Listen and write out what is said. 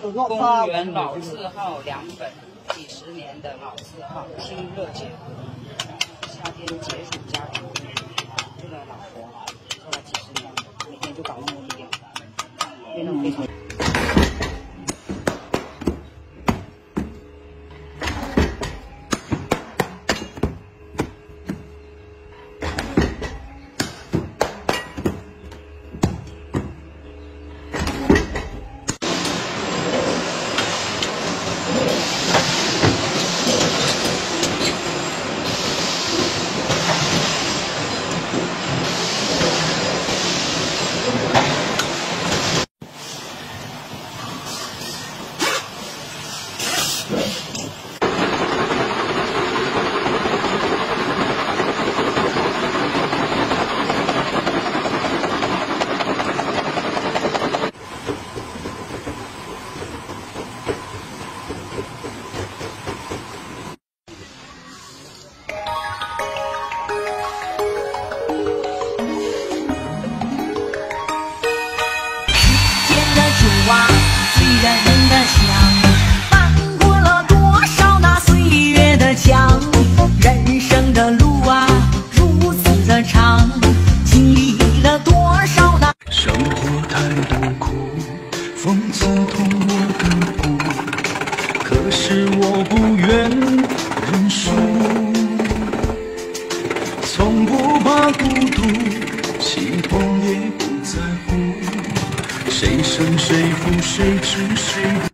公园老字号凉粉，几十年的老字号，清热解毒，夏天解暑佳品，这个老婆做了几十年，每天就搞那么一点，变得非常。刺痛我的骨，可是我不愿认输。从不怕孤独，心痛也不在乎。谁胜谁负，谁知谁？